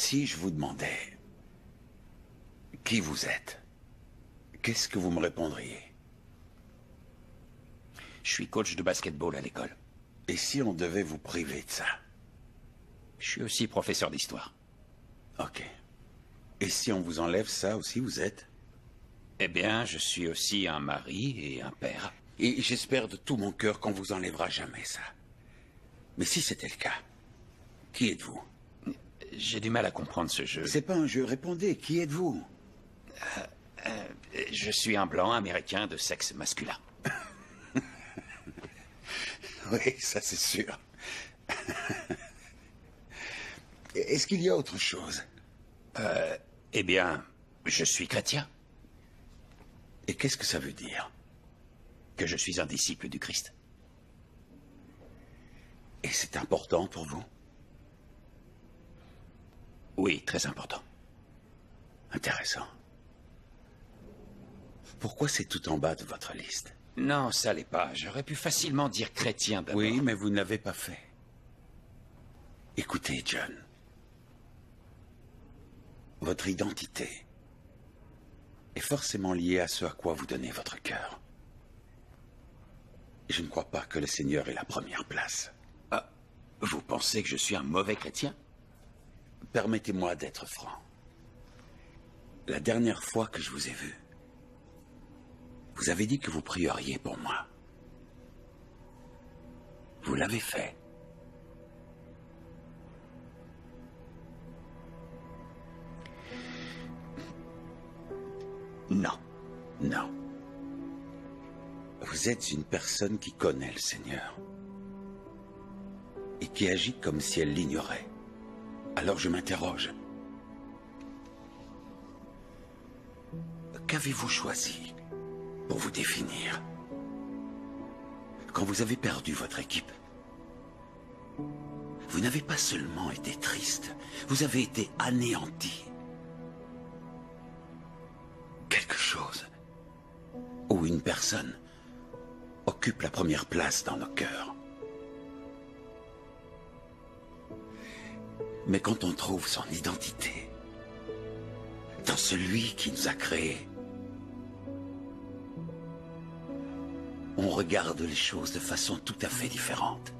Si je vous demandais qui vous êtes, qu'est-ce que vous me répondriez? Je suis coach de basketball à l'école. Et si on devait vous priver de ça? Je suis aussi professeur d'histoire. Ok. Et si on vous enlève ça aussi, vous êtes? Eh bien, je suis aussi un mari et un père. Et j'espère de tout mon cœur qu'on vous enlèvera jamais ça. Mais si c'était le cas, qui êtes-vous? J'ai du mal à comprendre ce jeu. C'est pas un jeu, répondez, qui êtes-vous? Je suis un blanc américain de sexe masculin. Oui, ça c'est sûr. Est-ce qu'il y a autre chose? Eh bien, je suis chrétien, Et qu'est-ce que ça veut dire? Que je suis un disciple du Christ. Et c'est important pour vous? Oui, très important. Intéressant. Pourquoi c'est tout en bas de votre liste? Non, ça l'est pas. J'aurais pu facilement dire chrétien d'abord. Oui, mais vous ne l'avez pas fait. Écoutez, John. Votre identité est forcément liée à ce à quoi vous donnez votre cœur. Je ne crois pas que le Seigneur ait la première place. Ah, vous pensez que je suis un mauvais chrétien? Permettez-moi d'être franc. La dernière fois que je vous ai vu, vous avez dit que vous prieriez pour moi. Vous l'avez fait. Non. Non. Vous êtes une personne qui connaît le Seigneur et qui agit comme si elle l'ignorait. Alors je m'interroge. Qu'avez-vous choisi pour vous définir Quand vous avez perdu votre équipe, vous n'avez pas seulement été triste, vous avez été anéanti. Quelque chose ou une personne occupe la première place dans nos cœurs. Mais quand on trouve son identité dans celui qui nous a créés, on regarde les choses de façon tout à fait différente.